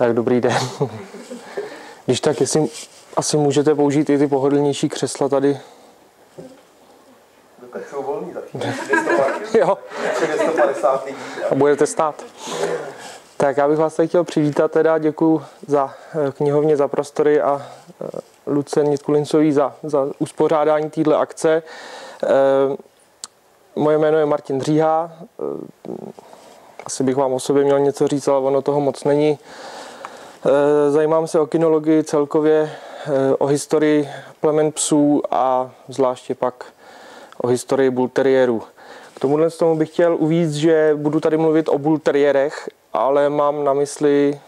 Tak dobrý den. Když tak, jestli asi můžete použít i ty pohodlnější křesla tady. No tak jsou volný, Jo, 250 lidí. a budete stát. Tak já bych vás tady chtěl přivítat teda, děkuji za eh, knihovně za prostory a eh, Luce Nitkulincový za, za uspořádání této akce. Eh, Moje jméno je Martin Dříha. Asi bych vám o sobě měl něco říct, ale ono toho moc není. Zajímám se o kinologii celkově, o historii plemen psů a zvláště pak o historii bulteriérů. K tomuhle tomu bych chtěl uvíct, že budu tady mluvit o bulteriérech, ale mám na mysli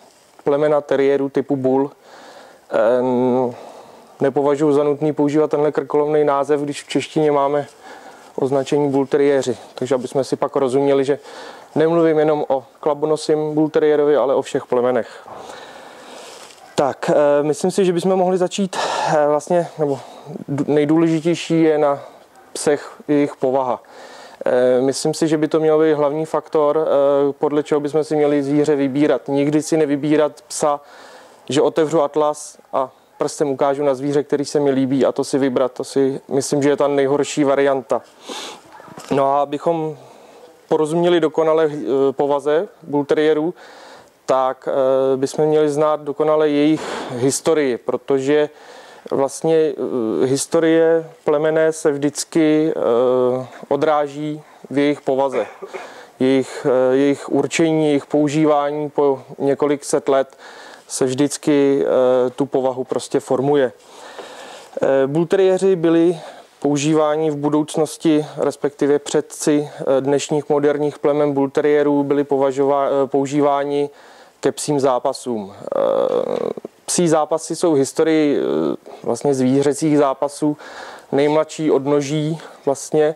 plemena teriérů typu bull. Nepovažuji za nutný používat tenhle krkolomný název, když v češtině máme označení bulteriéři. Takže aby jsme si pak rozuměli, že nemluvím jenom o klabonosím bulteriérovi, ale o všech plemenech. Tak, eh, myslím si, že bychom mohli začít eh, vlastně, nebo nejdůležitější je na psech jejich povaha. Eh, myslím si, že by to měl být hlavní faktor, podle čeho bychom si měli zvíře vybírat. Nikdy si nevybírat psa, že otevřu atlas a prstem ukážu na zvíře, který se mi líbí a to si vybrat. To si myslím, že je ta nejhorší varianta. No a abychom porozuměli dokonale povaze bulteriérů, tak eh, bychom měli znát dokonale jejich historii, protože vlastně eh, historie plemené se vždycky eh, odráží v jejich povaze. Jejich, jejich určení, jejich používání po několik set let se vždycky tu povahu prostě formuje. Bulteriéři byli používání v budoucnosti, respektive předci dnešních moderních plemen bulteriérů byli používáni ke psím zápasům. Eh, psí zápasy jsou v historii eh, vlastně zvířecích zápasů nejmladší odnoží vlastně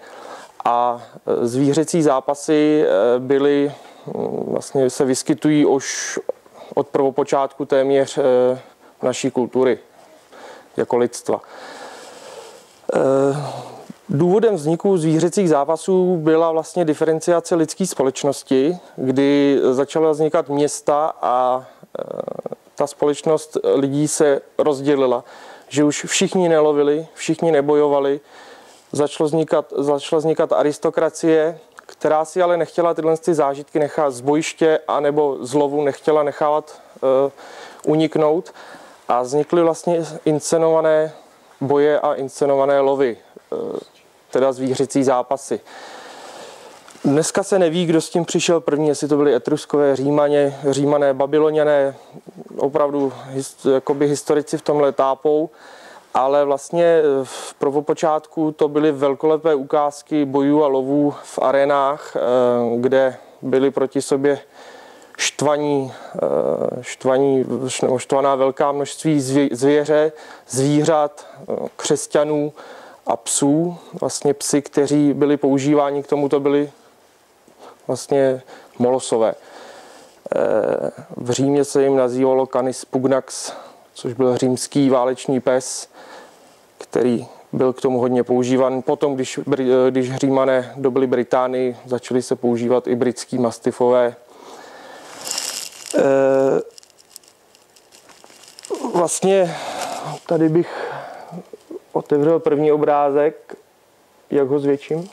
a eh, zvířecí zápasy byly, hm, vlastně se vyskytují už od prvopočátku téměř naší kultury jako lidstva. Důvodem vzniku zvířecích zápasů byla vlastně diferenciace lidské společnosti, kdy začala vznikat města a e, ta společnost lidí se rozdělila, že už všichni nelovili, všichni nebojovali, začalo vznikat, začala vznikat aristokracie, která si ale nechtěla tyhle ty zážitky nechat z bojiště anebo z lovu nechtěla nechávat uh, uniknout a vznikly vlastně inscenované boje a inscenované lovy. Uh, teda zvířecí zápasy. Dneska se neví, kdo s tím přišel první, jestli to byli etruskové, římaně, římané, babyloniané, opravdu jakoby historici v tomhle tápou, ale vlastně v prvopočátku to byly velkolepé ukázky bojů a lovů v arenách, eh, kde byly proti sobě štvaní, eh, štvaní, štvaná velká množství zvěře, zvířat, eh, křesťanů, a psů. Vlastně psy, kteří byli používáni k tomu, to byli vlastně molosové. Eh, v Římě se jim nazývalo Canis pugnax, což byl římský válečný pes, který byl k tomu hodně používan. Potom, když, když Římané dobili Británii, začaly se používat i britský mastifové. Eh, vlastně tady bych otevřel první obrázek, jak ho zvětším?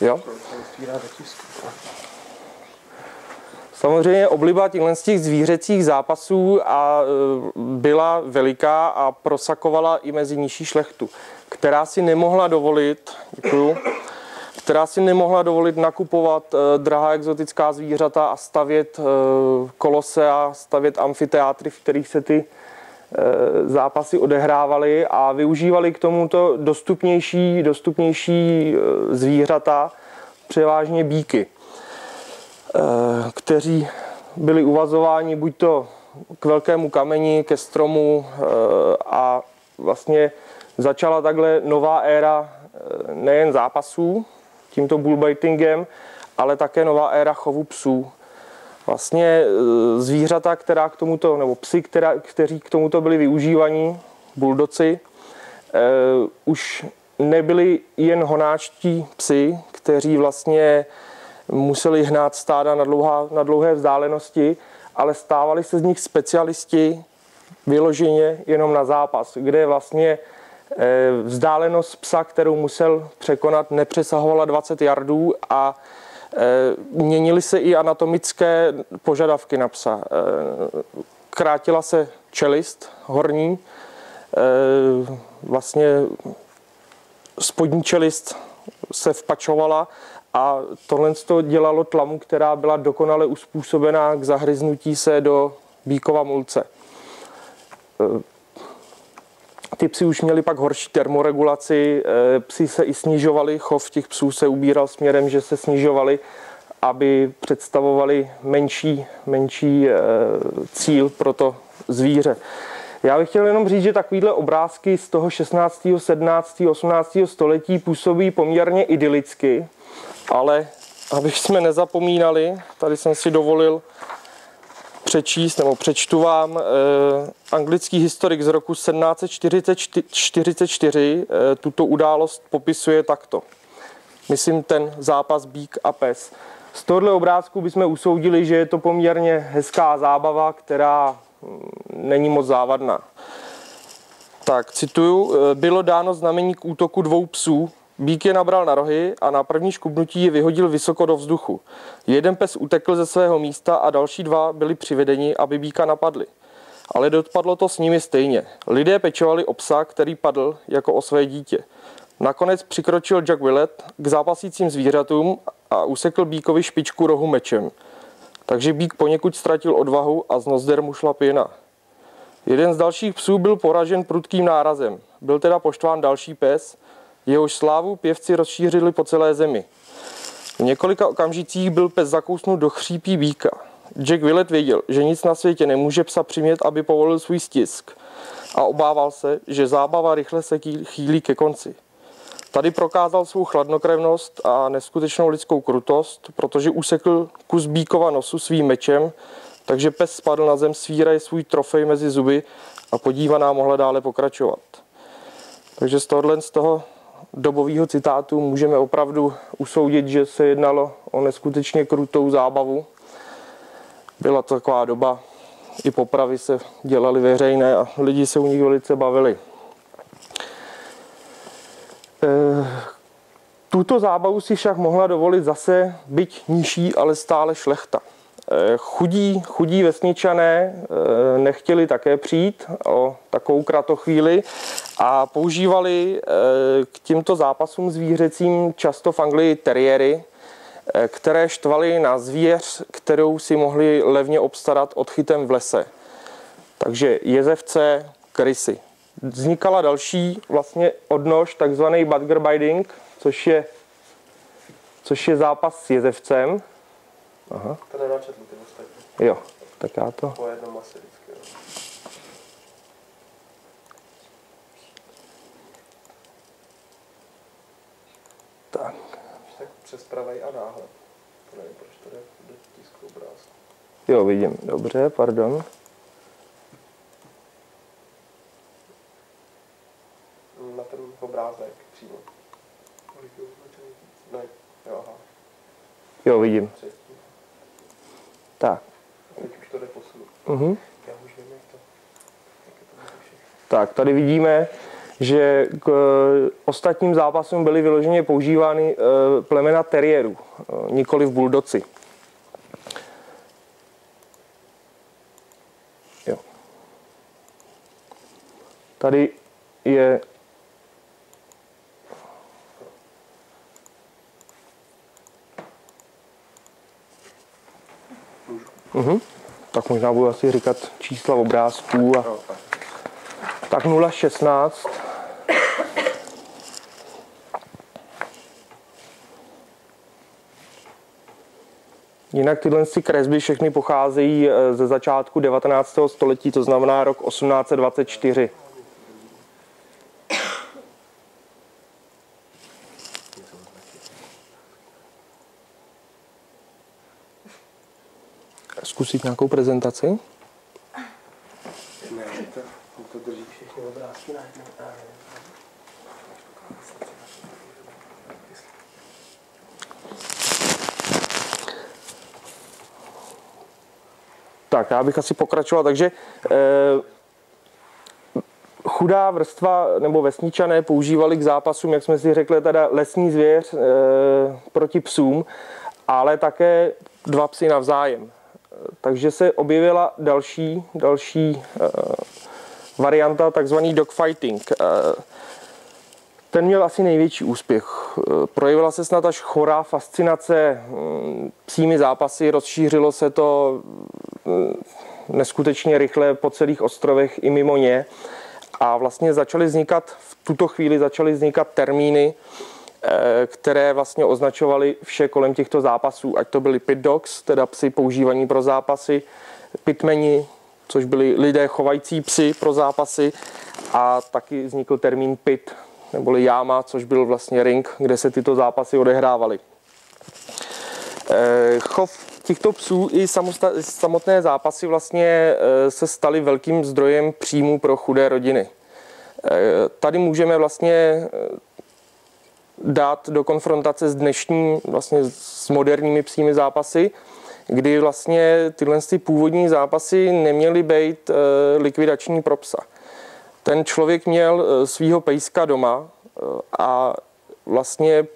jo? Samozřejmě obliba těchto z těch zvířecích zápasů a e, byla veliká a prosakovala i mezi nižší šlechtu, která si nemohla dovolit, děkuju, která si nemohla dovolit nakupovat e, drahá exotická zvířata a stavět e, kolose a stavět amfiteátry, v kterých se ty zápasy odehrávali a využívali k tomuto dostupnější, dostupnější eh, zvířata, převážně bíky, eh, kteří byli uvazováni buď to k velkému kameni, ke stromu a vlastně začala takhle nová éra nejen zápasů tímto bullbaitingem, ale také nová éra chovu psů vlastně e, zvířata, která k tomuto, nebo psy, která, kteří k tomuto byli využívaní, buldoci, eh, už nebyli jen honáčtí psy, kteří vlastně museli hnát stáda na, dlouhá, na dlouhé vzdálenosti, ale stávali se z nich specialisti vyloženě jenom na zápas, kde vlastně eh, vzdálenost psa, kterou musel překonat, nepřesahovala 20 jardů a měnily se i anatomické požadavky na psa. Eh, krátila se čelist horní, vlastně spodní čelist se vpačovala a tohle to dělalo tlamu, která byla dokonale uspůsobená k zahryznutí se do bíkova mulce. Ty psy už měli pak horší termoregulaci, e, psy se i snižovali, chov těch psů se ubíral směrem, že se snižovali, aby představovali menší, menší e, cíl pro to zvíře. Já bych chtěl jenom říct, že takovýhle obrázky z toho 16., 17., 18. století působí poměrně idylicky, ale abych jsme nezapomínali, tady jsem si dovolil přečíst, nebo přečtu vám eh, anglický historik z roku 1744 eh, tuto událost popisuje takto. Myslím ten zápas Bík a pes. Z tohohle obrázku bychom usoudili, že je to poměrně hezká zábava, která hm, není moc závadná. Tak, cituju, eh, bylo dáno znamení k útoku dvou psů, Bík je nabral na rohy a na první škubnutí je vyhodil vysoko do vzduchu. Jeden pes utekl ze svého místa a další dva byli přivedeni, aby bíka napadli. Ale dopadlo to s nimi stejně. Lidé pečovali o psa, který padl jako o své dítě. Nakonec přikročil Jack Willett k zápasícím zvířatům a usekl bíkovi špičku rohu mečem. Takže bík poněkud ztratil odvahu a z nozder mu šla pěna. Jeden z dalších psů byl poražen prudkým nárazem. Byl teda poštván další pes, Jehož slávu pěvci rozšířili po celé zemi. V několika okamžicích byl pes zakousnut do chřípí bíka. Jack Willett věděl, že nic na světě nemůže psa přimět, aby povolil svůj stisk a obával se, že zábava rychle se chýlí ke konci. Tady prokázal svou chladnokrevnost a neskutečnou lidskou krutost, protože usekl kus bíkova nosu svým mečem, takže pes spadl na zem, svíraje svůj trofej mezi zuby a podívaná mohla dále pokračovat. Takže z tohohle z toho dobového citátu můžeme opravdu usoudit, že se jednalo o neskutečně krutou zábavu. Byla to taková doba, i popravy se dělaly veřejné a lidi se u nich velice bavili. E, tuto zábavu si však mohla dovolit zase byť nižší, ale stále šlechta. Eh, chudí, chudí vesničané eh, nechtěli také přijít o takovou kratochvíli a používali eh, k těmto zápasům zvířecím často v Anglii teriéry, které štvali na zvěř, kterou si mohli levně obstarat odchytem v lese. Takže jezevce, krysy. Vznikala další vlastně odnož, takzvaný badger biding, což je, což je zápas s jezevcem, Aha. To nenačetl ty ostatní. Jo, tak já to... Po jednom asi vždycky, jo. Tak. Tak přes pravej a náhle. To nevím, proč to jde do tisku obrázku. Jo, vidím. Dobře, pardon. Na ten obrázek přímo. Ne, jo, aha. Jo, vidím. Třetí. Tak. Teď už to jde posunout. Uh-huh. Já už vím, jak to, jak to Tak, tady vidíme, že k eh, ostatním zápasům byly vyloženě používány eh, plemena teriérů, eh, nikoli v buldoci. Jo. Tady je Uh-huh. Tak možná budu asi říkat čísla obrázků. A... Tak 016. Jinak tyhle kresby všechny pocházejí eh, ze začátku 19. století, to znamená rok 1824. zkusit nějakou prezentaci? Ne, to, to drží všechny obrázky na Tak, já bych asi pokračoval. Takže eh, chudá vrstva nebo vesničané používali k zápasům, jak jsme si řekli, teda lesní zvěř eh, proti psům, ale také dva psy navzájem. Takže se objevila další, další eh, varianta, takzvaný dogfighting. Eh, ten měl asi největší úspěch. Eh, projevila se snad až chorá fascinace hm, psími zápasy, rozšířilo se to hm, neskutečně rychle po celých ostrovech i mimo ně. A vlastně začaly vznikat, v tuto chvíli začaly vznikat termíny, které vlastně označovaly vše kolem těchto zápasů, ať to byly pit dogs, teda psy používaní pro zápasy, pitmeni, což byli lidé chovající psy pro zápasy a taky vznikl termín pit, neboli jáma, což byl vlastně ring, kde se tyto zápasy odehrávaly. Eh, chov těchto psů i samotné zápasy vlastně eh, se staly velkým zdrojem příjmů pro chudé rodiny. Eh, tady můžeme vlastně dát do konfrontace s dnešní, vlastně s moderními psími zápasy, kdy vlastně tyhle ty původní zápasy neměly být likvidační pro psa. Ten člověk měl svého pejska doma a vlastně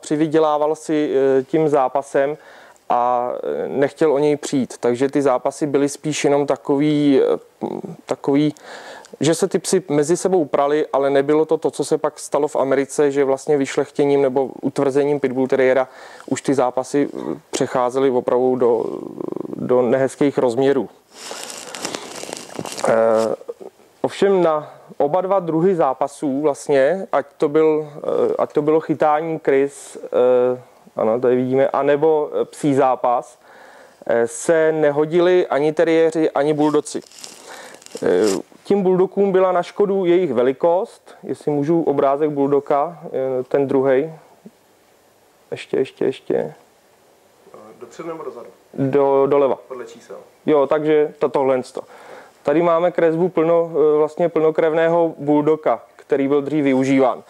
přivydělával si tím zápasem a nechtěl o něj přijít. Takže ty zápasy byly spíš jenom takový, takový že se ty psy mezi sebou prali, ale nebylo to to, co se pak stalo v Americe, že vlastně vyšlechtěním nebo utvrzením pitbull teriéra už ty zápasy přecházely opravdu do, do nehezkých rozměrů. E, ovšem na oba dva druhy zápasů vlastně, ať to, byl, eh, ať to bylo chytání krys, e, ano, tady vidíme, anebo psí zápas, e, se nehodili ani teriéři, ani buldoci. Tím buldokům byla na škodu jejich velikost, jestli můžu obrázek buldoka, ten druhý. Ještě, ještě, ještě. Dopředu nebo dozadu? Do, doleva. Podle čísel. Jo, takže to tohle. Tady máme kresbu plno, vlastně plnokrevného buldoka, který byl dřív využíván.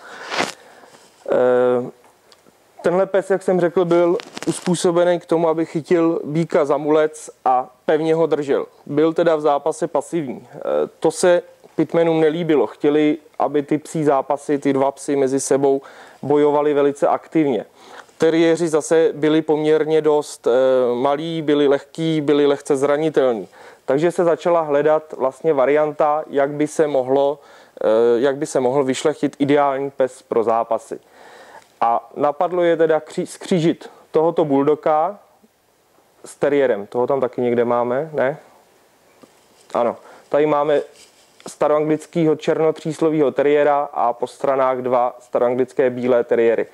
Tenhle pes, jak jsem řekl, byl uspůsobený k tomu, aby chytil býka za mulec a pevně ho držel. Byl teda v zápase pasivní. E, to se pitmenům nelíbilo. Chtěli, aby ty psí zápasy, ty dva psy mezi sebou bojovali velice aktivně. Teriéři zase byli poměrně dost e, malí, byli lehký, byli lehce zranitelní. Takže se začala hledat vlastně varianta, jak by se mohlo, e, jak by se mohl vyšlechtit ideální pes pro zápasy. A napadlo je teda kří, skřížit tohoto buldoka s teriérem. Toho tam taky někde máme, ne? Ano. Tady máme staroanglického černotříslového teriéra a po stranách dva staroanglické bílé teriéry.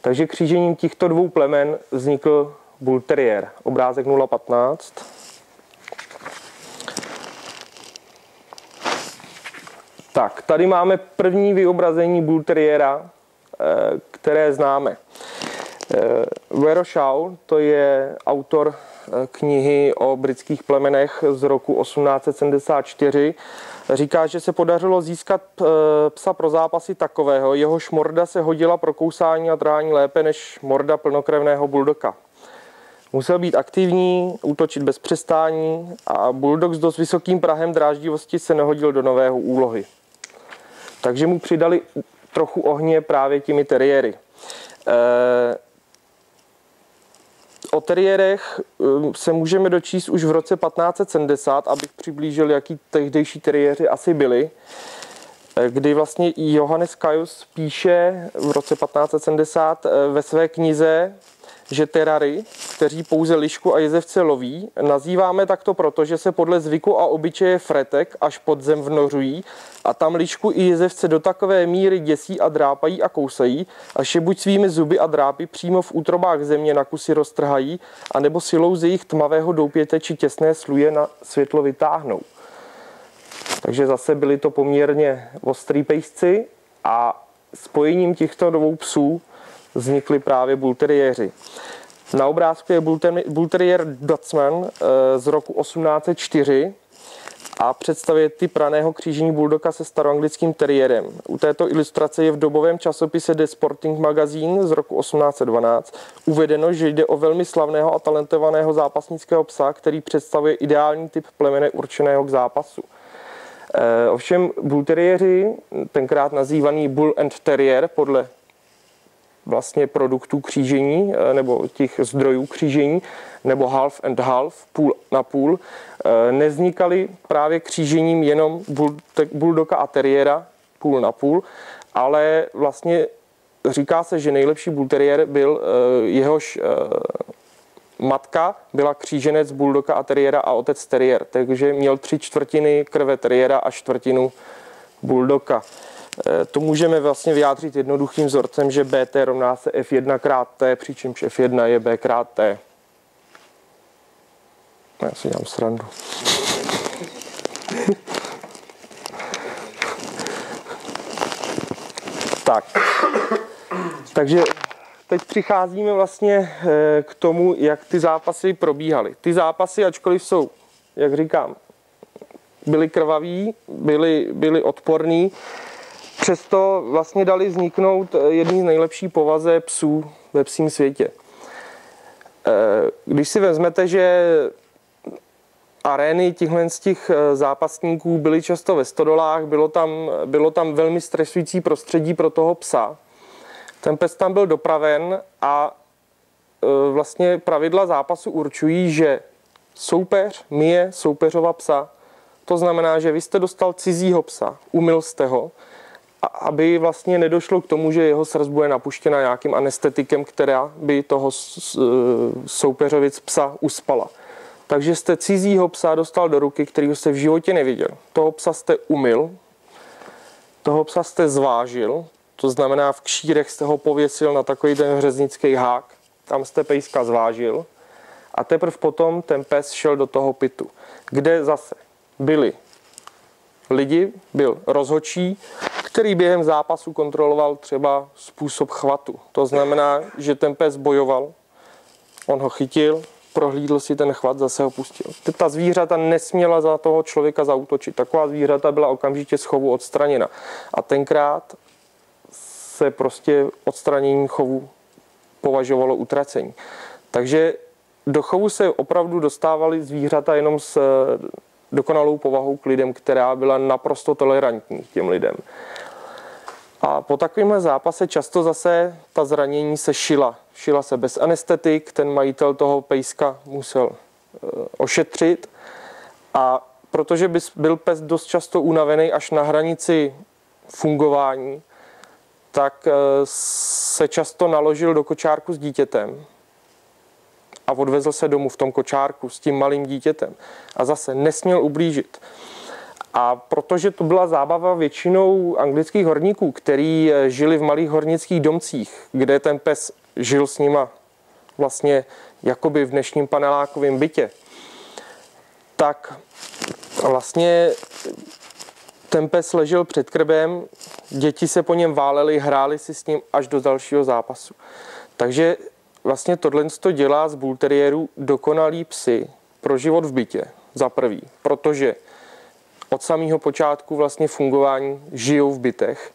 Takže křížením těchto dvou plemen vznikl bull terrier. Obrázek 015. Tak, tady máme první vyobrazení bull terriera, eh, které známe. Vero eh, Shaw, to je autor eh, knihy o britských plemenech z roku 1874, říká, že se podařilo získat eh, psa pro zápasy takového, jehož morda se hodila pro kousání a trhání lépe než morda plnokrevného buldoka. Musel být aktivní, útočit bez přestání a bulldog s dost vysokým prahem dráždivosti se nehodil do nového úlohy. Takže mu přidali trochu ohně právě těmi teriéry. Eh, o teriérech eh, se můžeme dočíst už v roce 1570, abych přiblížil, jaký tehdejší teriéři asi byli, eh, kdy vlastně Johannes Caius píše v roce 1570 ve své knize že terary, kteří pouze lišku a jezevce loví, nazýváme takto proto, že se podle zvyku a obyčeje fretek až pod zem vnořují a tam lišku i jezevce do takové míry děsí a drápají a kousají, až je buď svými zuby a drápy přímo v útrobách země na kusy roztrhají, anebo silou z jejich tmavého doupěte či těsné sluje na světlo vytáhnou. Takže zase byli to poměrně ostrý pejsci a spojením těchto dvou psů vznikly právě bulteriéři. Na obrázku je Bull Terrier Dutchman eh, z roku 1804. a představuje typ raného křížení buldoka se staroanglickým teriérem. U této ilustrace je v dobovém časopise The Sporting Magazine z roku 1812 uvedeno, že jde o velmi slavného a talentovaného zápasnického psa, který představuje ideální typ plemene určeného k zápasu. E, ovšem bull terrieri, tenkrát nazývaný bull and terrier podle vlastně produktů křížení eh, nebo těch zdrojů křížení nebo half and half, půl na půl, eh, nevznikaly právě křížením jenom bulldoga a teriéra půl na půl, ale vlastně říká se, že nejlepší bull terrier byl eh, jehož matka byla kříženec bulldoga a teriéra a otec terrier, takže měl tři čtvrtiny krve teriéra a čtvrtinu bulldoga. Eh, to můžeme vlastně vyjádřit jednoduchým vzorcem, že bt rovná se f1 krát t, přičemž f1 je b krát t. Já si dělám srandu. tak. Takže teď přicházíme vlastně eh, k tomu, jak ty zápasy probíhaly. Ty zápasy, ačkoliv jsou, jak říkám, byly krvaví, byly, byly odporný, přesto vlastně dali vzniknout eh, jedný z nejlepší povaze psů ve psím světě. Eh, když si vezmete, že arény těchto z těch eh, zápasníků byly často ve stodolách, bylo tam, bylo tam velmi stresující prostředí pro toho psa. Ten pes tam byl dopraven a vlastně pravidla zápasu určují, že soupeř myje soupeřova psa. To znamená, že vy jste dostal cizího psa, umyl jste ho, aby vlastně nedošlo k tomu, že jeho srdce bude napuštěna nějakým anestetikem, která by toho e, soupeřovic psa uspala. Takže jste cizího psa dostal do ruky, kterýho jste v životě neviděl. Toho psa jste umyl, toho psa jste zvážil, to znamená v kšírech jste ho pověsil na takový ten hřeznický hák, tam jste pejska zvážil a teprve potom ten pes šel do toho pitu, kde zase byli lidi, byl rozhočí, který během zápasu kontroloval třeba způsob chvatu. To znamená, že ten pes bojoval, on ho chytil, prohlídl si ten chvat, zase ho pustil. Ta zvířata nesměla za toho člověka zautočit. Taková zvířata byla okamžitě z chovu odstraněna. A tenkrát se prostě odstranění chovu považovalo utracení. Takže do chovu se opravdu dostávaly zvířata jenom s dokonalou povahou k lidem, která byla naprosto tolerantní k těm lidem. A po takovémhle zápase často zase ta zranění se šila. Šila se bez anestetik, ten majitel toho pejska musel eh, ošetřit. A protože by byl pes dost často unavený až na hranici fungování, tak eh, se často naložil do kočárku s dítětem a odvezl se domů v tom kočárku s tím malým dítětem. A zase nesměl ublížit. A protože to byla zábava většinou anglických horníků, kteří eh, žili v malých hornických domcích, kde ten pes žil s nima vlastně jakoby v dnešním panelákovém bytě, tak vlastně ten pes ležel před krbem, děti se po něm válely, hráli si s ním až do dalšího zápasu. Takže vlastně tohle to dělá z bulteriérů dokonalý psy pro život v bytě, za prvý, protože od samého počátku vlastně fungování žijou v bytech.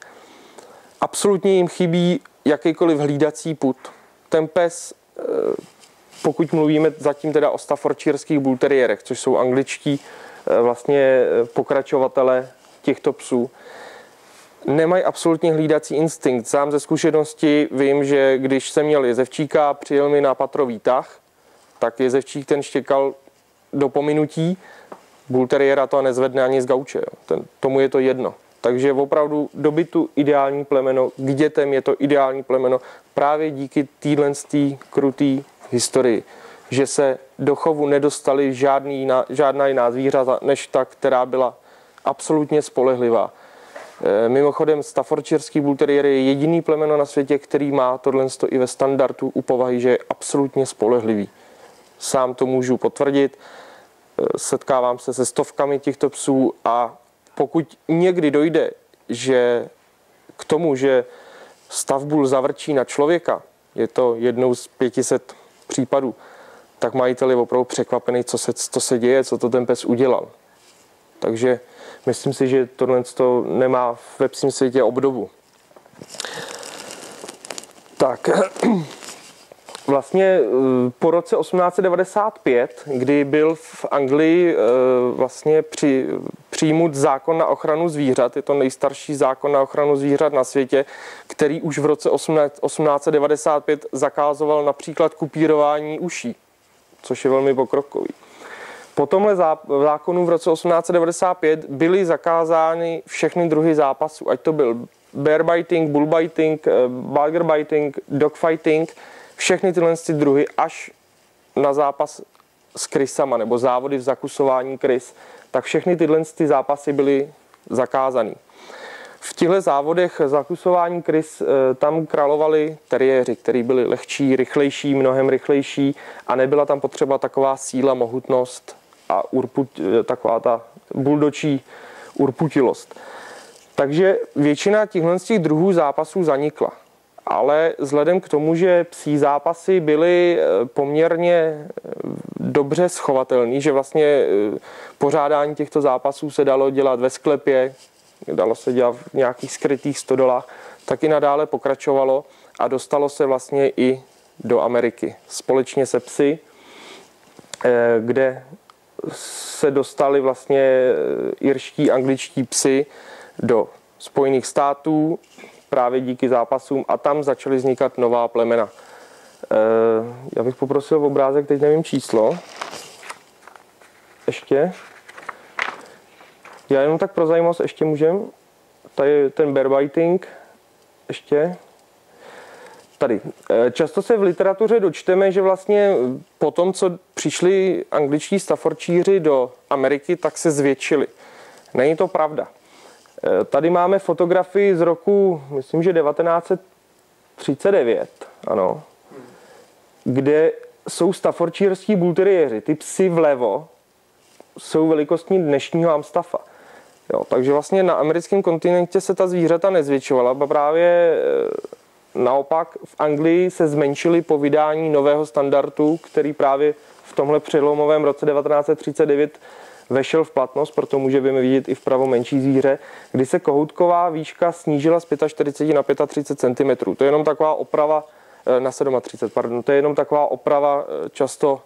Absolutně jim chybí jakýkoliv hlídací put. Ten pes, eh, pokud mluvíme zatím teda o staffordshireských bulteriérech, což jsou angličtí eh, vlastně eh, pokračovatele těchto psů, nemají absolutně hlídací instinkt. Sám ze zkušenosti vím, že když jsem měl jezevčíka, přijel mi na patrový tah, tak jezevčík ten štěkal do pominutí, bull terriera to nezvedne ani z gauče. Ten, tomu je to jedno. Takže opravdu dobytu ideální plemeno, k dětem je to ideální plemeno právě díky téhle krutý historii, že se do chovu nedostali žádný žádná jiná zvířata, než ta, která byla absolutně spolehlivá. E, mimochodem, Staffordshireský bull terrier je jediný plemeno na světě, který má tohle i ve standardu u povahy, že je absolutně spolehlivý. Sám to můžu potvrdit setkávám se se stovkami těchto psů a pokud někdy dojde, že k tomu, že stavbu zavrčí na člověka, je to jednou z 500 případů, tak majitel je opravdu překvapený, co se, co se děje, co to ten pes udělal. Takže myslím si, že tohle to nemá ve psím světě obdobu. Tak, vlastně eh, po roce 1895, kdy byl v Anglii eh, vlastně při, přijmut zákon na ochranu zvířat, je to nejstarší zákon na ochranu zvířat na světě, který už v roce 1895 zakázoval například kupírování uší, což je velmi pokrokový. Po tomhle zákonu v roce 1895 byly zakázány všechny druhy zápasů, ať to byl bear biting, bull biting, eh, bulger biting, dog fighting, všechny tyhle druhy až na zápas s krysama nebo závody v zakusování krys, tak všechny tyhle ty zápasy byly zakázané. V těchto závodech zakusování krys eh, tam královali teriéři, kteří byli lehčí, rychlejší, mnohem rychlejší a nebyla tam potřeba taková síla, mohutnost a urput, eh, taková ta buldočí urputilost. Takže většina těchto druhů zápasů zanikla. Ale vzhledem k tomu, že psí zápasy byly eh, poměrně eh, dobře schovatelný, že vlastně pořádání těchto zápasů se dalo dělat ve sklepě, dalo se dělat v nějakých skrytých stodolách, tak i nadále pokračovalo a dostalo se vlastně i do Ameriky společně se psy, kde se dostali vlastně irští, angličtí psy do Spojených států právě díky zápasům a tam začaly vznikat nová plemena. E, já bych poprosil v obrázek, teď nevím číslo. Ještě. Já jenom tak pro zajímavost ještě můžem. Tady ten bear biting. Ještě. Tady. E, často se v literatuře dočteme, že vlastně po tom, co přišli angličtí staforčíři do Ameriky, tak se zvětšili. Není to pravda. Eh, tady máme fotografii z roku, myslím, že 1939, ano, kde jsou staforčírský bulteriéři. Ty psy vlevo jsou velikostní dnešního Amstafa. Jo, takže vlastně na americkém kontinentě se ta zvířata nezvětšovala, právě eh, naopak v Anglii se zmenšily po vydání nového standardu, který právě v tomhle přelomovém roce 1939 vešel v platnost, proto můžeme vidět i vpravo menší zvíře, kdy se kohoutková výška snížila z 45 na 35 cm. To je jenom taková oprava eh, na 37, pardon, to je jenom taková oprava eh, často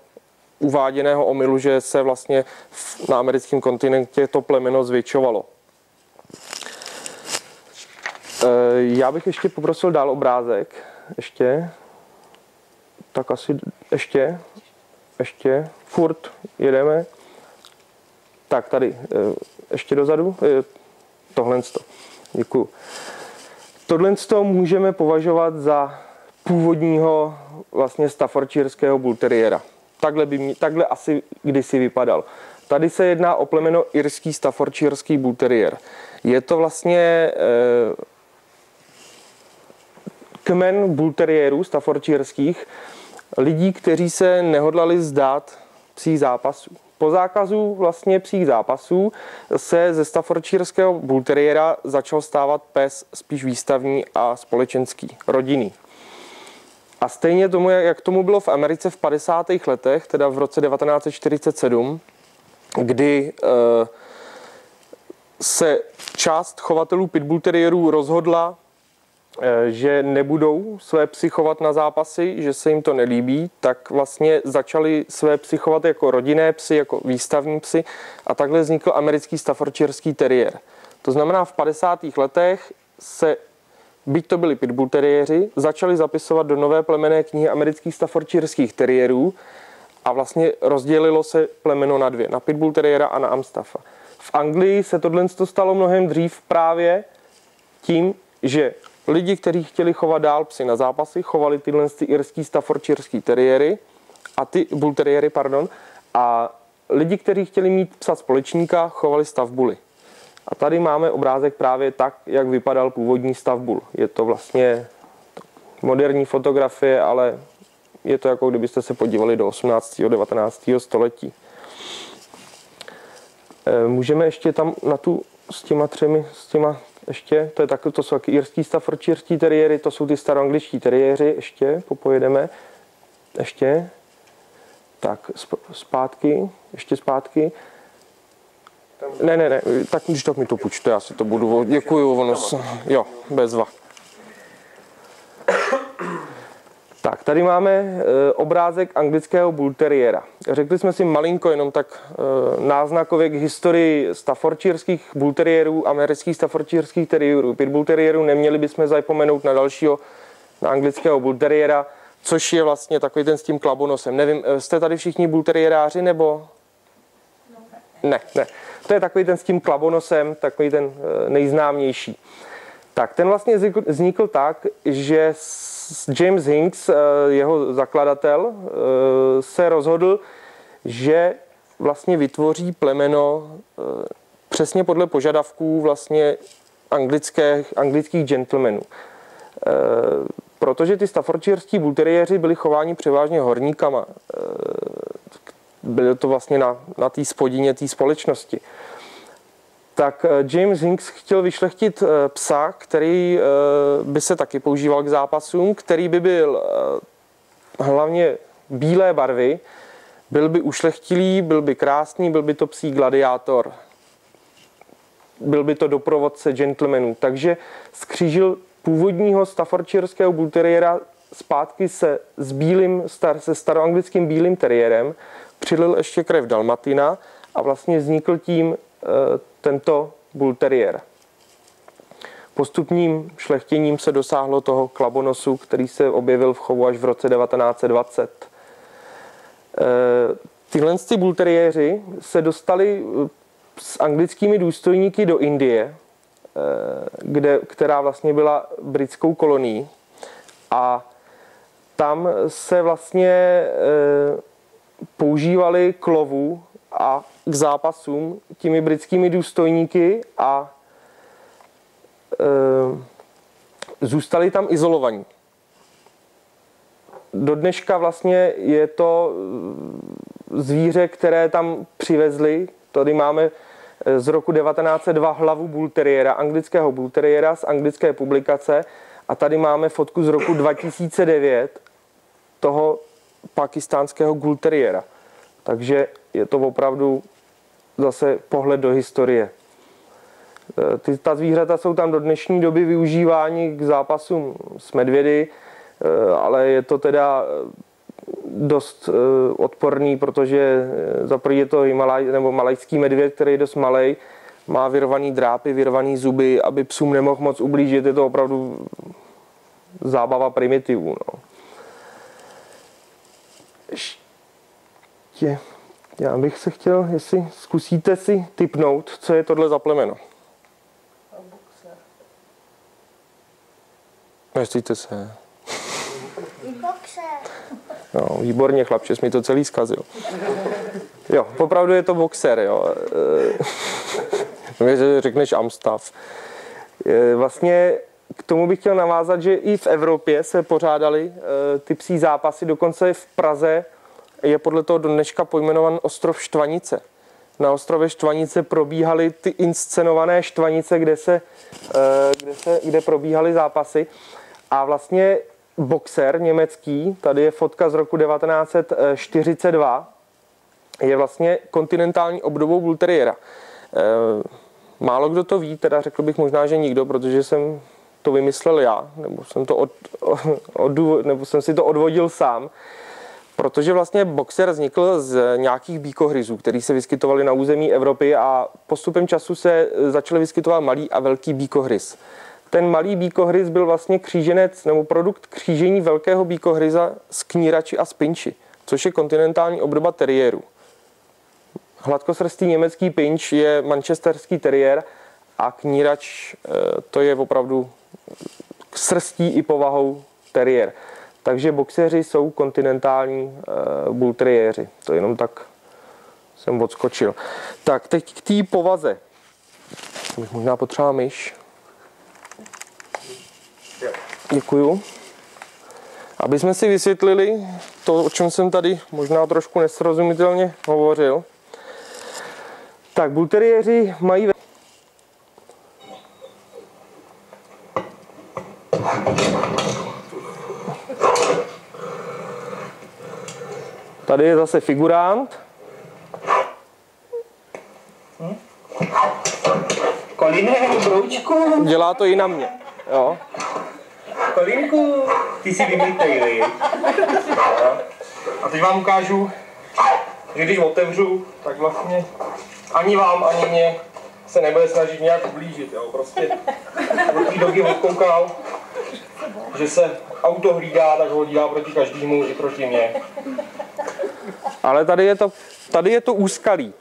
uváděného omylu, že se vlastně na americkém kontinentě to plemeno zvětšovalo. Eh, já bych ještě poprosil dál obrázek. Ještě. Tak asi ještě. Ještě. Furt jedeme. Tak tady, eh, ještě dozadu, eh, tohle. Děkuju. Tohle můžeme považovat za původního vlastně staffordshireského bulteriera. Takhle, by mě, takhle asi kdysi vypadal. Tady se jedná o plemeno irský staffordshireský bulterier. Je to vlastně eh, kmen bulteriérů staffordshireských, lidí, kteří se nehodlali zdát psí zápasů. Po zákazu vlastně psích zápasů se ze Staffordshireského bulteriera začal stávat pes spíš výstavní a společenský, rodinný. A stejně tomu, jak tomu bylo v Americe v 50. letech, teda v roce 1947, kdy eh, se část chovatelů pitbull terrierů rozhodla že nebudou své psy chovat na zápasy, že se jim to nelíbí, tak vlastně začali své psy chovat jako rodinné psy, jako výstavní psy a takhle vznikl americký staffordshireský teriér. To znamená, v 50. letech se, byť to byli pitbull teriéři, začali zapisovat do nové plemené knihy amerických staffordshireských teriérů a vlastně rozdělilo se plemeno na dvě, na pitbull teriéra a na amstaffa. V Anglii se tohle stalo mnohem dřív právě tím, že lidi, kteří chtěli chovat dál psy na zápasy, chovali tyhle ty irský staffordshireský teriéry a ty bull teriéry, pardon, a lidi, kteří chtěli mít psa společníka, chovali stav bully. A tady máme obrázek právě tak, jak vypadal původní stav bull. Je to vlastně moderní fotografie, ale je to jako kdybyste se podívali do 18. 19. století. Eh, můžeme ještě tam na tu s těma třemi, s těma ještě, to, je tak, to jsou taky irský staffordshireský teriéry, to jsou ty staroangličtí teriéři, ještě, popojedeme, ještě, tak zpátky, ještě zpátky. Ne, ne, ne, tak když tak mi to půjčte, já si to budu, děkuju, ono, jo, bezva. Tak, tady máme e, obrázek anglického bull terriera. Řekli jsme si malinko jenom tak e, náznakově k historii staffordshireských bull terrierů, amerických staffordshireských terrierů, pitbull terrierů. Neměli bychom zapomenout na dalšího, na anglického bull terriera, což je vlastně takový ten s tím klabonosem. Nevím, e, jste tady všichni bull terrieráři nebo? Ne, ne. To je takový ten s tím klabonosem, takový ten nejznámější. Tak, ten vlastně vznikl- vznikl tak, že s- James Hinks, eh, jeho zakladatel, eh, se rozhodl, že vlastně vytvoří plemeno eh, přesně podle požadavků vlastně anglických, anglických gentlemanů. Protože ty staffordshireský bull terriéři byli chováni převážně horníkama. Bylo to vlastně na, na té spodině té společnosti tak eh, James Hinks chtěl vyšlechtit eh, psa, který eh, by se taky používal k zápasům, který by byl hlavně bílé barvy, byl by ušlechtilý, byl by krásný, byl by to psí gladiátor. Byl by to doprovodce gentlemanů. Takže skřížil původního staffordshireského bull zpátky se s bílým, star, se staroanglickým bílým teriérem, přilil ještě krev dalmatina a vlastně vznikl tím tento bull terrier. Postupným šlechtěním se dosáhlo toho klabonosu, který se objevil v chovu až v roce 1920. Eh, Tyhle ty bull terriéři se dostali eh, s anglickými důstojníky do Indie, eh, kde, která vlastně byla britskou kolonií. A tam se vlastně používali klovu a k zápasům těmi britskými důstojníky a e, zůstali tam izolovaní. Do dneška vlastně je to eh, zvíře, které tam přivezli. Tady máme eh, z roku 1902 hlavu bull terriera, anglického bull terriera z anglické publikace a tady máme fotku z roku 2009 toho pakistánského bull terriera. Takže je to opravdu zase pohled do historie. E, Ty, ta zvířata jsou tam do dnešní doby využívány k zápasům s medvědy, e, ale je to teda e, dost odporný, protože za je to Himalaj, nebo malajský medvěd, který je dost malej, má vyrvaný drápy, vyrvaný zuby, aby psům nemohl moc ublížit. Je to opravdu zábava primitivů. No. Ještě, já bych se chtěl, jestli zkusíte si typnout, co je tohle za plemeno. Myslíte se? Boxer. No, výborně, chlapče, jsi mi to celý zkazil. Jo, opravdu je to boxer, jo. Že řekneš Amstav. E, Vlastně k tomu bych chtěl navázat, že i v Evropě se pořádaly e, ty psí zápasy, dokonce v Praze je podle toho dneška pojmenovan ostrov Štvanice. Na ostrově Štvanice probíhaly ty inscenované štvanice, kde, se, e, kde, se, kde probíhaly zápasy. A vlastně boxer německý, tady je fotka z roku 1942, je vlastně kontinentální obdobou bull terriera. E, Málo kdo to ví, teda řekl bych možná, že nikdo, protože jsem to vymyslel já, nebo jsem, to od, od, nebo jsem si to odvodil sám. Protože vlastně boxer vznikl z nějakých bíkohryzů, který se vyskytovaly na území Evropy a postupem času se začaly vyskytovat malý a velký bíkohryz. Ten malý bíkohryz byl vlastně kříženec nebo produkt křížení velkého bíkohryza s knírači a spinči, což je kontinentální obdoba teriéru. Hladkosrstý německý pinč je manchesterský teriér a knírač eh, to je opravdu srstí i povahou teriér. Takže boxeři jsou kontinentální uh, bull terriéři. To jenom tak jsem odskočil. Tak teď k té povaze. Bych možná potřeboval myš. Děkuju. Aby jsme si vysvětlili to, o čem jsem tady možná trošku nesrozumitelně hovořil. Tak, bull terriéři mají Tady je zase figurant. Kolíne, broučku, Dělá to i na mě. Jo. kolínku, ty si vymítej, vy. A teď vám ukážu, že když otevřu, tak vlastně ani vám, ani mě se nebude snažit nějak ublížit. Jo. Prostě od té doby odkoukal, že se auto hlídá, tak ho hlídá proti každému i proti mně. Ale tady je to, tady je to úskalí.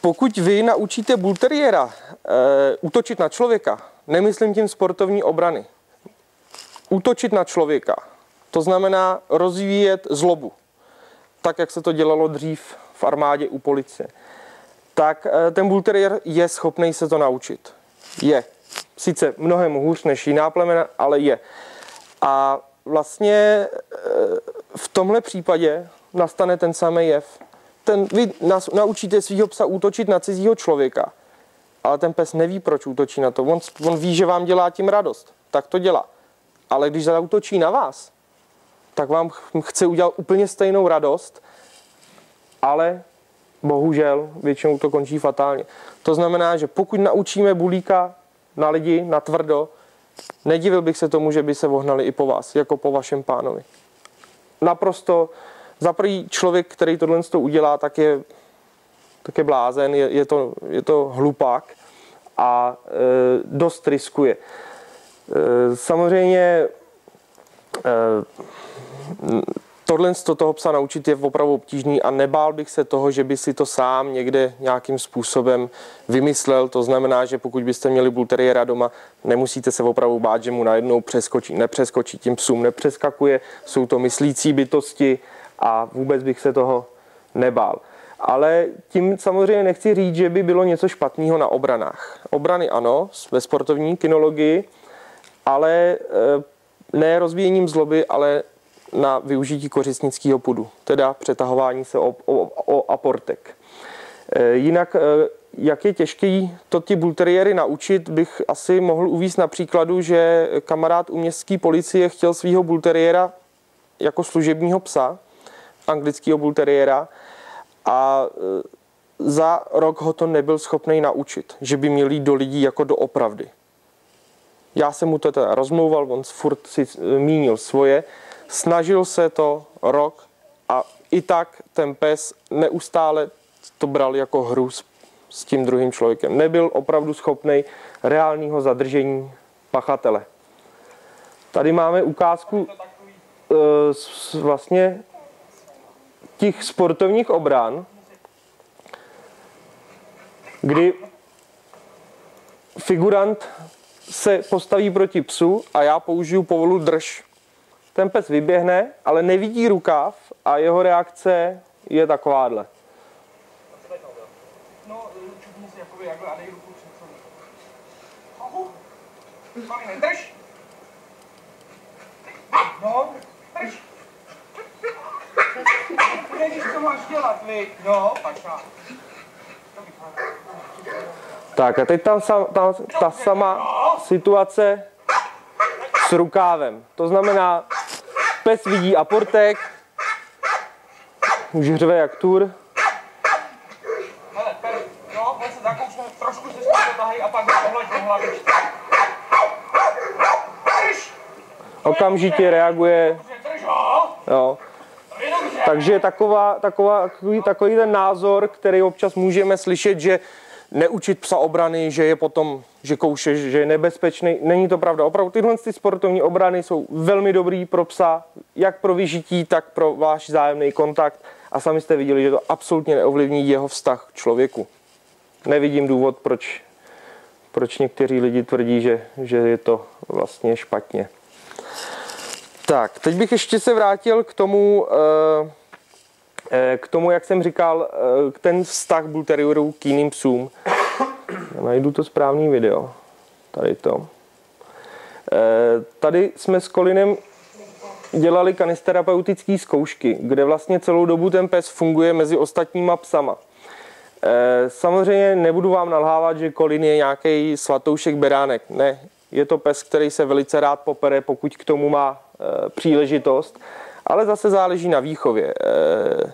Pokud vy naučíte bulteriéra e, útočit na člověka, nemyslím tím sportovní obrany, útočit na člověka, to znamená rozvíjet zlobu, tak jak se to dělalo dřív v armádě u policie, tak e, ten bulteriér je schopný se to naučit. Je. Sice mnohem hůř než jiná plemena, ale je. A vlastně e, v tomhle případě nastane ten samý jev. Ten, vy nás, naučíte svého psa útočit na cizího člověka, ale ten pes neví, proč útočí na to. On, on ví, že vám dělá tím radost. Tak to dělá. Ale když zautočí na vás, tak vám ch- chce udělat úplně stejnou radost, ale bohužel většinou to končí fatálně. To znamená, že pokud naučíme bulíka na lidi, na tvrdo, nedivil bych se tomu, že by se vohnali i po vás, jako po vašem pánovi. Naprosto, za prvý člověk, který tohle to udělá, tak je, tak je blázen, je, je, to, je to hlupák a e, dost riskuje. E, samozřejmě e, tohle z toho psa naučit je opravdu obtížný a nebál bych se toho, že by si to sám někde nějakým způsobem vymyslel. To znamená, že pokud byste měli bulteriéra doma, nemusíte se opravdu bát, že mu najednou přeskočí, nepřeskočí, tím psům nepřeskakuje. Jsou to myslící bytosti a vůbec bych se toho nebál. Ale tím samozřejmě nechci říct, že by bylo něco špatného na obranách. Obrany ano, ve sportovní kinologii, ale eh, ne rozvíjením zloby, ale na využití kořistnického pudu, teda přetahování se o, o, o aportek. E, jinak, e, jak je těžký to ty bulteriéry naučit, bych asi mohl uvíct na příkladu, že kamarád u městské policie chtěl svého bulteriéra jako služebního psa, anglického bulteriéra, a e, za rok ho to nebyl schopný naučit, že by měl jít do lidí jako do opravdy. Já jsem mu to teda rozmlouval, on furt si mínil svoje, snažil se to rok a i tak ten pes neustále to bral jako hru s, s tím druhým člověkem. Nebyl opravdu schopný reálného zadržení pachatele. Tady máme ukázku z, vlastně těch sportovních obran, kdy figurant se postaví proti psu a já použiju povolu drž ten pes vyběhne, ale nevidí rukáv a jeho reakce je takováhle. No, drž. No, drž. Máš dělat, vy. No. Tak a teď tam sa, ta, ta sama situace s rukávem. To znamená, pes vidí aportek, už řve jak tur. Hele, per, no, se zakoušne, trošku se a pak. Okamžitě reaguje. Jo. Takže taková, taková, takový, takový ten názor, který občas můžeme slyšet, že neučit psa obrany, že je potom, že kouše, že je nebezpečný. Není to pravda. Opravdu tyhle ty sportovní obrany jsou velmi dobrý pro psa, jak pro vyžití, tak pro váš zájemný kontakt. A sami jste viděli, že to absolutně neovlivní jeho vztah k člověku. Nevidím důvod, proč, proč někteří lidi tvrdí, že, že je to vlastně špatně. Tak, teď bych ještě se vrátil k tomu, eh, eh, k tomu, jak jsem říkal, eh, k ten vztah Bull Terrierů k jiným psům. Já najdu to správný video. Tady to. Tady jsme s Kolinem dělali kanisterapeutické zkoušky, kde vlastně celou dobu ten pes funguje mezi ostatníma psama. Samozřejmě nebudu vám nalhávat, že Kolin je nějaký svatoušek beránek. Ne, je to pes, který se velice rád popere, pokud k tomu má příležitost, ale zase záleží na výchově. E,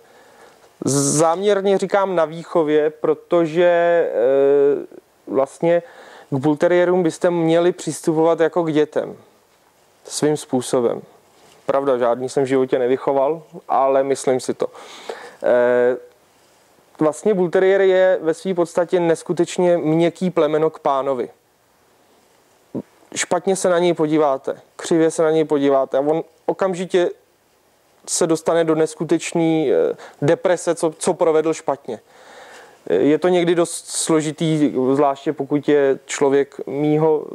Záměrně říkám na výchově, protože e, vlastně k bulteriérům byste měli přistupovat jako k dětem. Svým způsobem. Pravda, žádný jsem v životě nevychoval, ale myslím si to. Vlastně bulteriér je ve své podstatě neskutečně měkký plemeno k pánovi. Špatně se na něj podíváte, křivě se na něj podíváte a on okamžitě se dostane do neskutečné eh, deprese, co, co provedl špatně. Eh, je to někdy dost složitý, zvláště pokud je člověk mýho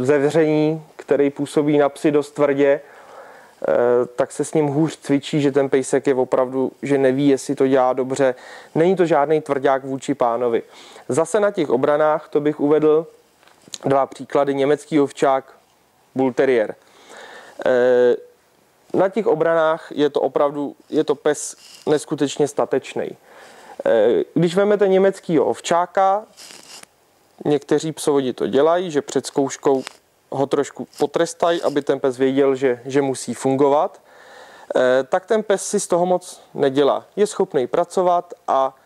zevření, který působí na psy dost tvrdě, eh, tak se s ním hůř cvičí, že ten pejsek je opravdu, že neví, jestli to dělá dobře. Není to žádný tvrdák vůči pánovi. Zase na těch obranách, to bych uvedl dva příklady, německý ovčák, bull terrier na těch obranách je to opravdu, je to pes neskutečně statečný. Eh, když vezmete německého ovčáka, někteří psovodi to dělají, že před zkouškou ho trošku potrestají, aby ten pes věděl, že, že musí fungovat, eh, tak ten pes si z toho moc nedělá. Je schopný pracovat, a,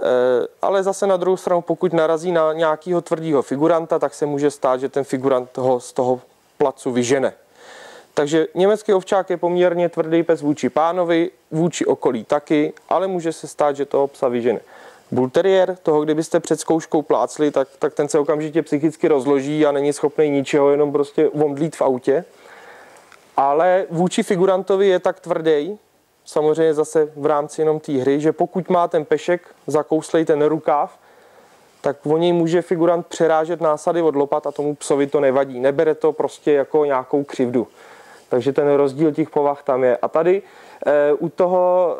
eh, ale zase na druhou stranu, pokud narazí na nějakého tvrdého figuranta, tak se může stát, že ten figurant ho z toho placu vyžene. Takže německý ovčák je poměrně tvrdý pes vůči pánovi, vůči okolí taky, ale může se stát, že toho psa vyžene. Bull terrier, toho kdybyste před zkouškou plácli, tak, tak ten se okamžitě psychicky rozloží a není schopný ničeho, jenom prostě omdlít v autě. Ale vůči figurantovi je tak tvrdý, samozřejmě zase v rámci jenom té hry, že pokud má ten pešek, zakouslej ten rukáv, tak o něj může figurant přerážet násady od lopat a tomu psovi to nevadí. Nebere to prostě jako nějakou křivdu. Takže ten rozdíl těch povah tam je. A tady e, u toho,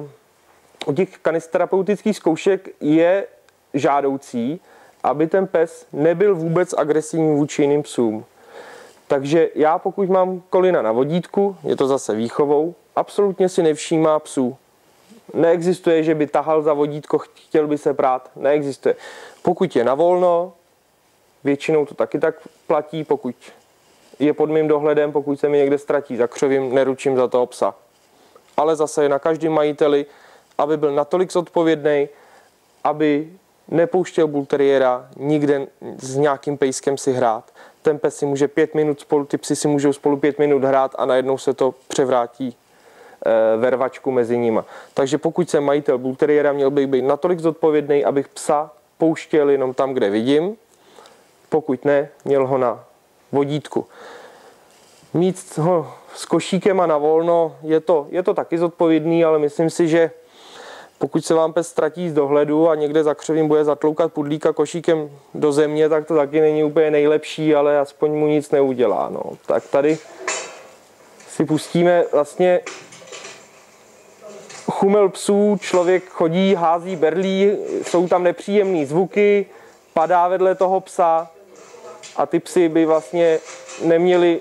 e, u těch kanisterapeutických zkoušek je žádoucí, aby ten pes nebyl vůbec agresivní vůči jiným psům. Takže já pokud mám kolina na vodítku, je to zase výchovou, absolutně si nevšímá psů. Neexistuje, že by tahal za vodítko, chtěl by se prát. Neexistuje. Pokud je na volno, většinou to taky tak platí, pokud je pod mým dohledem, pokud se mi někde ztratí za křovím, neručím za toho psa. Ale zase je na každém majiteli, aby byl natolik zodpovědný, aby nepouštěl bulteriéra nikde s nějakým pejskem si hrát. Ten pes si může pět minut spolu, ty psy si můžou spolu pět minut hrát a najednou se to převrátí e, vervačku mezi nimi. Takže pokud jsem majitel bulteriéra, měl bych být natolik zodpovědný, abych psa pouštěl jenom tam, kde vidím. Pokud ne, měl ho na vodítku. Mít ho s košíkem a na volno je to, je to taky zodpovědný, ale myslím si, že pokud se vám pes ztratí z dohledu a někde za křovím bude zatloukat pudlíka košíkem do země, tak to taky není úplně nejlepší, ale aspoň mu nic neudělá. No. Tak tady si pustíme vlastně chumel psů, člověk chodí, hází berlí, jsou tam nepříjemné zvuky, padá vedle toho psa, a ty psy by vlastně neměli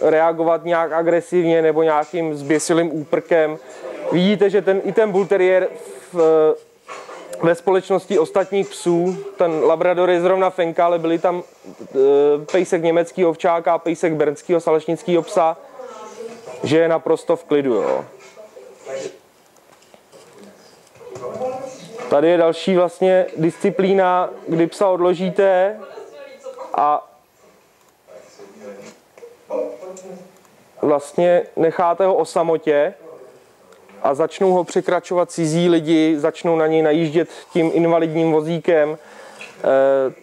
reagovat nějak agresivně nebo nějakým zběsilým úprkem. Vidíte, že ten, i ten bull terrier v, ve společnosti ostatních psů, ten labrador je zrovna fenka, ale byli tam e, pejsek německého ovčáka a pejsek bernského salešnického psa, že je naprosto v klidu. Jo. Tady je další vlastně disciplína, kdy psa odložíte a vlastně necháte ho o samotě a začnou ho překračovat cizí lidi, začnou na něj najíždět tím invalidním vozíkem, eh,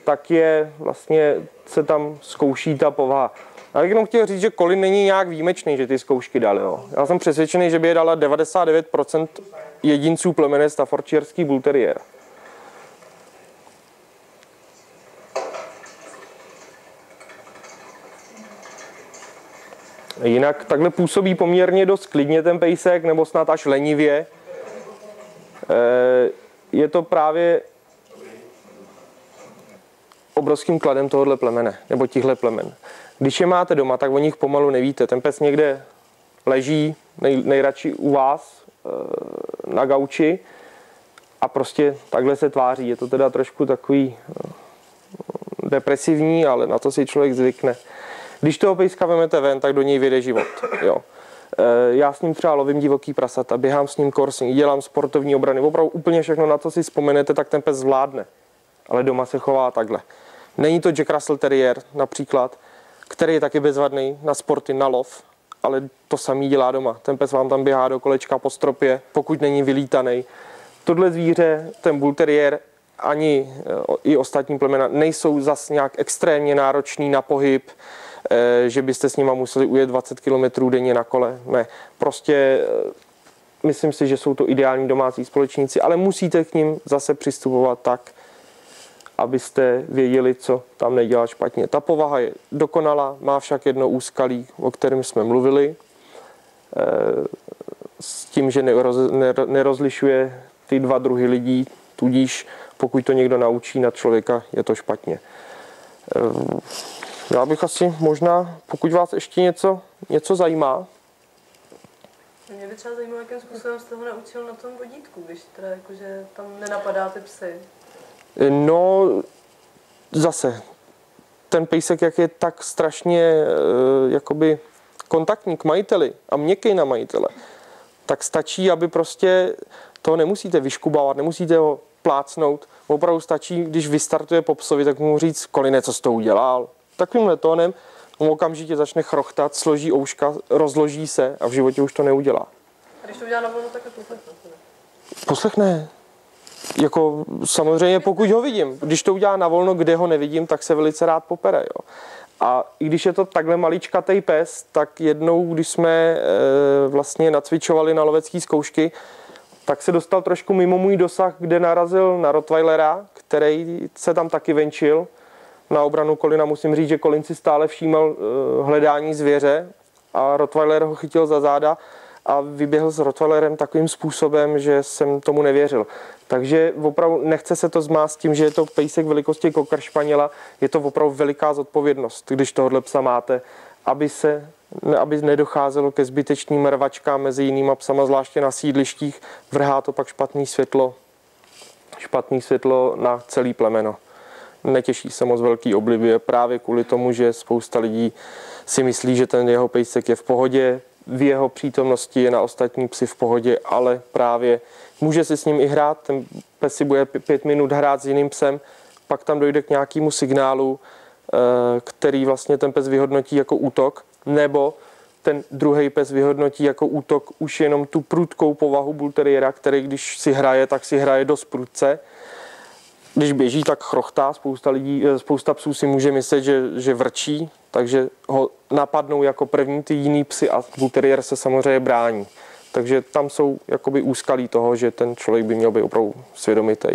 tak je vlastně se tam zkouší ta povaha. Já bych jenom chtěl říct, že Colin není nějak výjimečný, že ty zkoušky dali. Jo. Já jsem přesvědčený, že by je dala 99% jedinců plemene Staffordshireský Bull Terrier. Jinak takhle působí poměrně dost klidně ten pejsek, nebo snad až lenivě. Eh, je to právě obrovským kladem tohohle plemene, nebo tihle plemen. Když je máte doma, tak o nich pomalu nevíte. Ten pes někde leží nej, nejradši u vás eh, na gauči a prostě takhle se tváří. Je to teda trošku takový eh, depresivní, ale na to si člověk zvykne. Když toho pejska vemete ven, tak do něj vyjde život. Jo. Eh, Já s ním třeba lovím divoký prasata, běhám s ním coursing, dělám sportovní obrany, opravdu úplně všechno, na co si vzpomenete, tak ten pes zvládne. Ale doma se chová takhle. Není to Jack Russell Terrier například, který je taky bezvadný na sporty, na lov, ale to samý dělá doma. Ten pes vám tam běhá do kolečka po stropě, pokud není vylítaný. Tohle zvíře, ten Bull Terrier, ani eh, i ostatní plemena nejsou zas nějak extrémně náročný na pohyb, že byste s nima museli ujet 20 km denně na kole. Ne, prostě eh, myslím si, že jsou to ideální domácí společníci, ale musíte k ním zase přistupovat tak, abyste věděli, co tam nedělá špatně. Ta povaha je dokonalá, má však jedno úskalí, o kterém jsme mluvili, eh, s tím, že neroz, ner- nerozlišuje ty dva druhy lidí, tudíž pokud to někdo naučí na člověka, je to špatně. Já bych asi možná, pokud vás ještě něco, něco zajímá, Mě by třeba zajímalo, jakým způsobem jste ho naučil na tom vodítku, když teda jakože tam nenapadá ty psy. No, zase, ten pejsek, jak je tak strašně eh, jakoby kontaktní k majiteli a měkký na majitele, tak stačí, aby prostě toho nemusíte vyškubávat, nemusíte ho plácnout. Opravdu stačí, když vystartuje po psovi, tak mu říct, Koline, co jsi to udělal. Takovýmhle tónem on okamžitě začne chrochtat, složí ouška, rozloží se a v životě už to neudělá. A když to udělá na volno, tak je poslechne. Poslechne. Jako samozřejmě, pokud ho vidím. Když to udělá na volno, kde ho nevidím, tak se velice rád popere. Jo. A i když je to takhle maličkatej pes, tak jednou, když jsme e, vlastně nacvičovali na lovecké zkoušky, tak se dostal trošku mimo můj dosah, kde narazil na Rottweilera, který se tam taky venčil. Na obranu Kolina musím říct, že Kolin si stále všímal e, hledání zvěře a Rottweiler ho chytil za záda a vyběhl s Rottweilerem takovým způsobem, že jsem tomu nevěřil. Takže opravdu nechce se to zmást tím, že je to pejsek velikosti kokr španěla, je to opravdu veliká zodpovědnost, když tohle psa máte, aby se aby nedocházelo ke zbytečným rvačkám mezi jinýma psama, zvláště na sídlištích, vrhá to pak špatný světlo, špatný světlo na celý plemeno. Netěší se moc velký oblibě právě kvůli tomu, že spousta lidí si myslí, že ten jeho pejsek je v pohodě, v jeho přítomnosti je na ostatní psy v pohodě, ale právě může si s ním i hrát, ten pes si bude pě- pět minut hrát s jiným psem, pak tam dojde k nějakému signálu, eh, který vlastně ten pes vyhodnotí jako útok, nebo ten druhý pes vyhodnotí jako útok už jenom tu prudkou povahu bull terriera, který když si hraje, tak si hraje dost prudce. Když běží, tak chrochtá. Spousta, lidí, eh, spousta psů si může myslet, že, že vrčí, takže ho napadnou jako první ty jiný psy a bull terrier se samozřejmě brání. Takže tam jsou jakoby úskalí toho, že ten člověk by měl být opravdu svědomitý.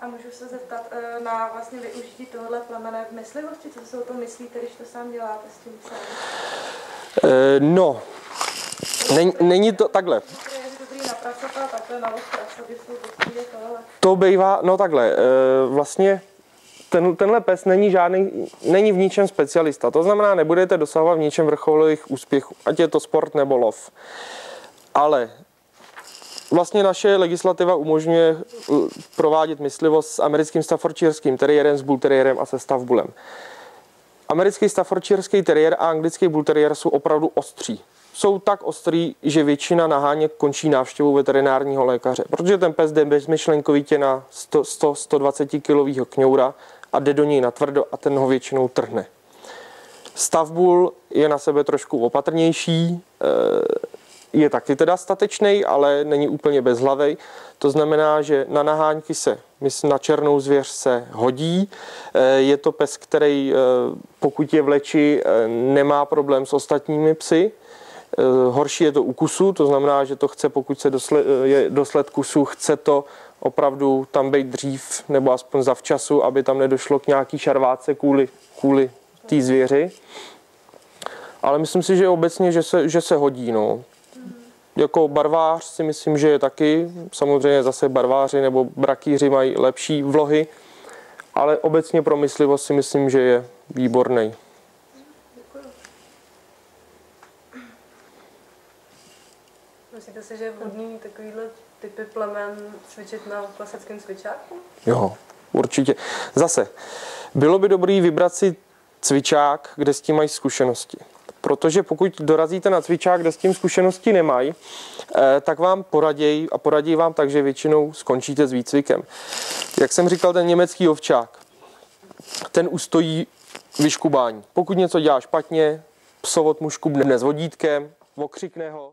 A můžu se zeptat eh, na vlastně využití tohohle plemene v myslivosti? Co si o tom myslíte, když to sám děláte s tím psem? E, no, není, není to takhle. Dobrý na prasata, takhle na prasat, když jsou tohle. To bývá, no takhle, e, vlastně ten, tenhle pes není žádný, není v ničem specialista. To znamená, nebudete dosahovat v ničem vrcholových úspěchů, ať je to sport nebo lov. Ale vlastně naše legislativa umožňuje l- provádět myslivost s americkým staffordshireským teriérem, s bull terriérem a se stavbulem. Americký staffordshireský teriér a anglický bull terriér jsou opravdu ostří. Jsou tak ostrý, že většina naháněk končí návštěvou veterinárního lékaře, protože ten pes jde bezmyšlenkovitě na 100, 100 120 kilového kňoura a jde do něj natvrdo a ten ho většinou trhne. Stavbul je na sebe trošku opatrnější, eh, je taky teda statečný, ale není úplně bezhlavej. To znamená, že na naháňky se, myslím, na černou zvěř se hodí. Eh, Je to pes, který, eh, pokud je v leči, eh, nemá problém s ostatními psy. Eh, Horší je to u kusu, to znamená, že to chce, pokud se dosled, je dosled kusu, chce to opravdu tam být dřív nebo aspoň zavčasu, aby tam nedošlo k nějaký šarváce kvůli, kvůli té zvěři. Ale myslím si, že obecně, že se, že se hodí. No. Jako barvář si myslím, že je taky. Samozřejmě zase barváři nebo brakýři mají lepší vlohy, ale obecně pro myslivost si myslím, že je výborný. Myslíte si, že je vhodný takovýhle typy plemen cvičit na klasickém cvičáku? Jo, určitě. Zase, bylo by dobrý vybrat si cvičák, kde s tím mají zkušenosti. Protože pokud dorazíte na cvičák, kde s tím zkušenosti nemají, eh, tak vám poradějí a poradí vám tak, že většinou skončíte s výcvikem. Jak jsem říkal, ten německý ovčák, ten ustojí vyškubání. Pokud něco dělá špatně, psovod mu škubne s vodítkem, okřikne ho.